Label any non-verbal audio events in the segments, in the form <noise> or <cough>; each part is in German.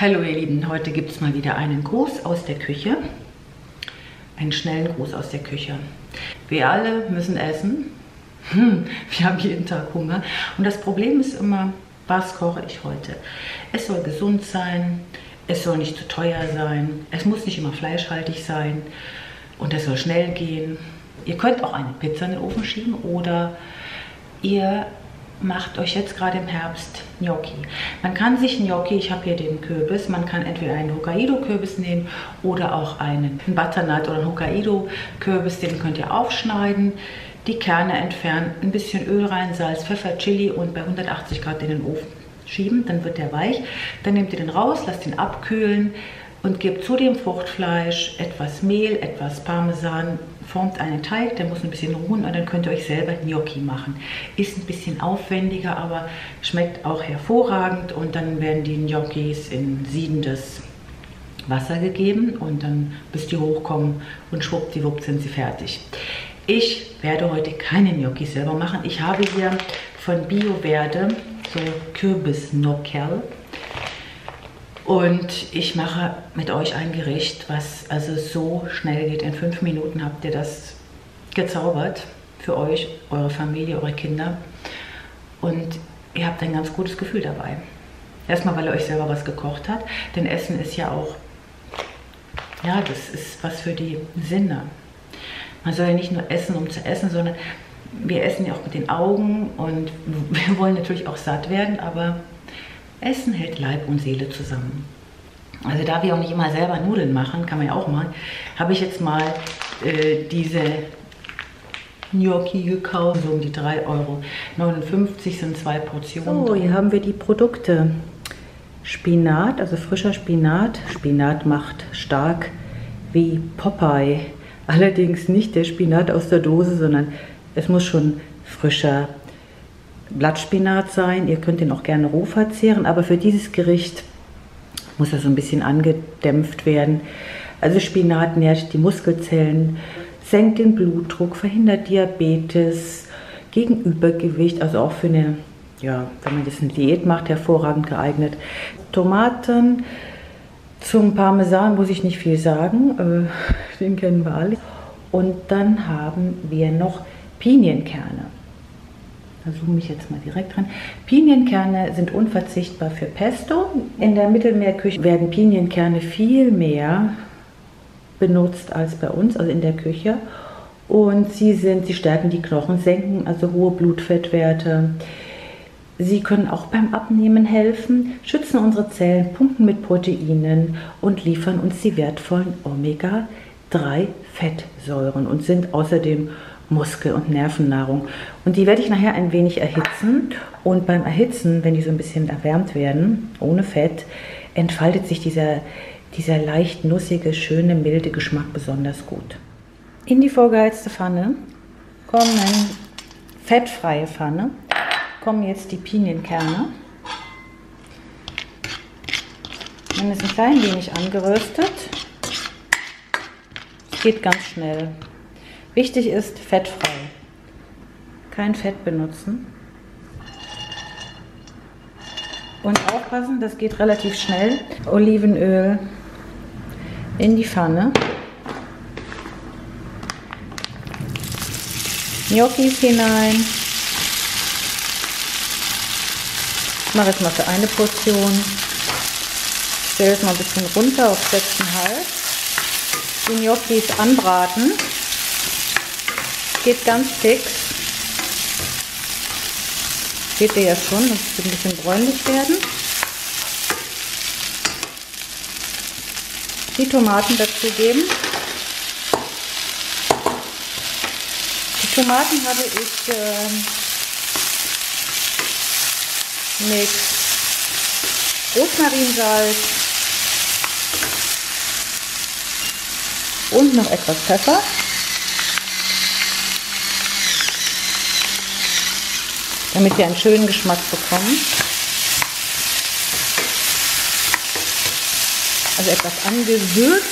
Hallo ihr Lieben, heute gibt es mal wieder einen Gruß aus der Küche. Einen schnellen Gruß aus der Küche. Wir alle müssen essen. Hm, wir haben jeden Tag Hunger. Und das Problem ist immer, was koche ich heute? Es soll gesund sein, es soll nicht zu teuer sein, es muss nicht immer fleischhaltig sein und es soll schnell gehen. Ihr könnt auch eine Pizza in den Ofen schieben oder ihr macht euch jetzt gerade im Herbst Gnocchi. Man kann sich Gnocchi, ich habe hier den Kürbis, man kann entweder einen Hokkaido-Kürbis nehmen oder auch einen Butternut oder einen Hokkaido-Kürbis, den könnt ihr aufschneiden, die Kerne entfernen, ein bisschen Öl rein, Salz, Pfeffer, Chili und bei 180 Grad in den Ofen schieben, dann wird der weich. Dann nehmt ihr den raus, lasst ihn abkühlen und gebt zu dem Fruchtfleisch etwas Mehl, etwas Parmesan, formt einen Teig, der muss ein bisschen ruhen und dann könnt ihr euch selber Gnocchi machen. Ist ein bisschen aufwendiger, aber schmeckt auch hervorragend und dann werden die Gnocchis in siedendes Wasser gegeben und dann bis die hochkommen und schwuppdiwupp sind sie fertig. Ich werde heute keine Gnocchis selber machen. Ich habe hier von BioVerde so Kürbisnockerl und ich mache mit euch ein Gericht, was also so schnell geht. In fünf Minuten habt ihr das gezaubert für euch, eure Familie, eure Kinder. Und ihr habt ein ganz gutes Gefühl dabei. Erstmal, weil ihr euch selber was gekocht habt. Denn Essen ist ja auch, ja, das ist was für die Sinne. Man soll ja nicht nur essen, um zu essen, sondern wir essen ja auch mit den Augen und <laughs> wir wollen natürlich auch satt werden, aber Essen hält Leib und Seele zusammen. Also da wir auch nicht immer selber Nudeln machen, kann man ja auch machen, habe ich jetzt mal äh, diese Gnocchi gekauft, so um die 3,59 Euro sind zwei Portionen. So, hier haben wir die Produkte. Spinat, also frischer Spinat. Spinat macht stark wie Popeye. Allerdings nicht der Spinat aus der Dose, sondern es muss schon frischer Blattspinat sein. Ihr könnt den auch gerne roh verzehren, aber für dieses Gericht muss er so ein bisschen angedämpft werden. Also Spinat nährt die Muskelzellen, senkt den Blutdruck, verhindert Diabetes, gegen Übergewicht, also auch für eine, ja, wenn man das eine Diät macht, hervorragend geeignet. Tomaten zum Parmesan muss ich nicht viel sagen, äh, <laughs> den kennen wir alle. Und dann haben wir noch Pinienkerne. Da zoome ich jetzt mal direkt dran. Pinienkerne sind unverzichtbar für Pesto. In der Mittelmeerküche werden Pinienkerne viel mehr benutzt als bei uns, also in der Küche. Und sie sind, sie stärken die Knochen, senken also hohe Blutfettwerte. Sie können auch beim Abnehmen helfen, schützen unsere Zellen, pumpen mit Proteinen und liefern uns die wertvollen Omega-3-Fettsäuren und sind außerdem Muskel- und Nervennahrung. Und die werde ich nachher ein wenig erhitzen. Und beim Erhitzen, wenn die so ein bisschen erwärmt werden, ohne Fett, entfaltet sich dieser, dieser leicht nussige, schöne, milde Geschmack besonders gut. In die vorgeheizte Pfanne kommen, fettfreie Pfanne, kommen jetzt die Pinienkerne. Dann ist ein klein wenig angeröstet. Geht ganz schnell. Wichtig ist fettfrei. Kein Fett benutzen. Und aufpassen, das geht relativ schnell. Olivenöl in die Pfanne. Gnocchis hinein. Ich mache jetzt mal für eine Portion. Ich stelle es mal ein bisschen runter auf 6,5. Die Gnocchis anbraten. Geht ganz fix. Seht ihr ja schon, dass sie ein bisschen bräunlich werden. Die Tomaten dazugeben. Die Tomaten habe ich äh, mit Rosmarinsalz und noch etwas Pfeffer damit wir einen schönen Geschmack bekommen. Also etwas angewürzt.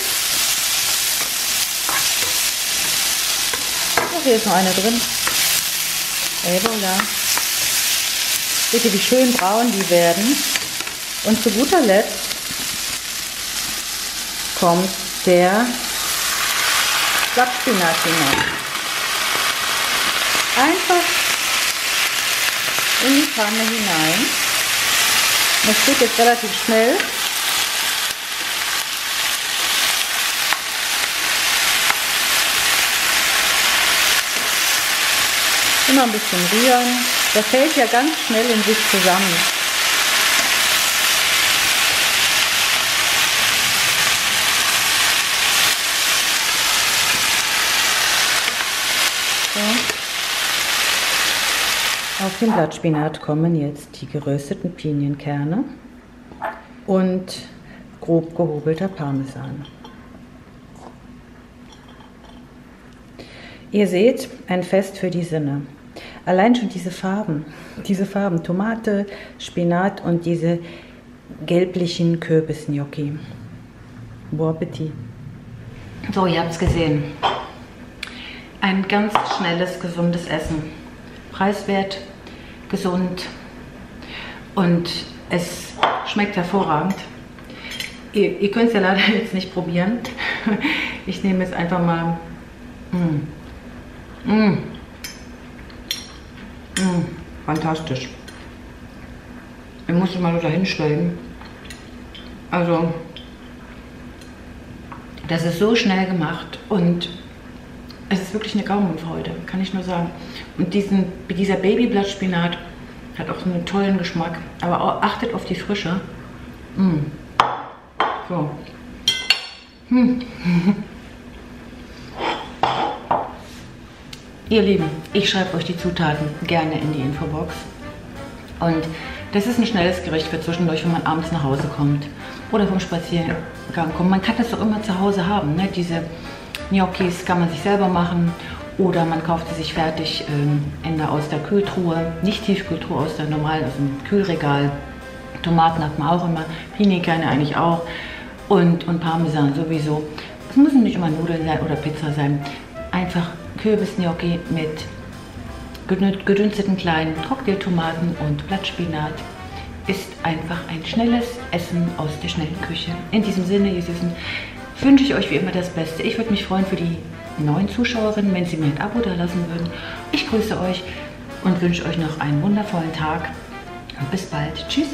Oh, hier ist noch eine drin. Ebola. Seht ihr, wie schön braun die werden. Und zu guter Letzt kommt der Blattspinat hinein. Einfach in die Pfanne hinein. Das geht jetzt relativ schnell. Immer ein bisschen rühren. Der fällt ja ganz schnell in sich zusammen. So. Auf den Blattspinat kommen jetzt die gerösteten Pinienkerne und grob gehobelter Parmesan. Ihr seht, ein Fest für die Sinne. Allein schon diese Farben, diese Farben, Tomate, Spinat und diese gelblichen Kürbisgnocchi. Bon Appetit. So, ihr habt es gesehen. Ein ganz schnelles, gesundes Essen. Preiswert, gesund und es schmeckt hervorragend. Ihr, ihr könnt es ja leider <laughs> jetzt nicht probieren. Ich nehme jetzt einfach mal. Mm. Mm. Mm, fantastisch. Ich muss mal nur dahin stellen. Also, das ist so schnell gemacht und es ist wirklich eine Gaumenfreude, kann ich nur sagen. Und diesen, dieser Babyblattspinat hat auch so einen tollen Geschmack, aber auch, achtet auf die Frische. Mm. So. Hm. <laughs> Ihr Lieben, ich schreibe euch die Zutaten gerne in die Infobox. Und das ist ein schnelles Gericht für zwischendurch, wenn man abends nach Hause kommt oder vom Spaziergang kommt. Man kann das doch immer zu Hause haben. Ne? Diese Gnocchis kann man sich selber machen oder man kauft sie sich fertig ähm, in der, aus der Kühltruhe, nicht Tiefkühltruhe, aus der normalen, aus dem Kühlregal. Tomaten hat man auch immer, Pinienkerne eigentlich auch und, und Parmesan sowieso. Es müssen nicht immer Nudeln sein oder Pizza sein. Einfach Kürbisgnocchi mit gedünsteten kleinen Cocktailtomaten und Blattspinat ist einfach ein schnelles Essen aus der schnellen Küche. In diesem Sinne, ihr Süßen, wünsche ich euch wie immer das Beste. Ich würde mich freuen für die neuen Zuschauerinnen, wenn sie mir ein Abo da lassen würden. Ich grüße euch und wünsche euch noch einen wundervollen Tag bis bald. Tschüss.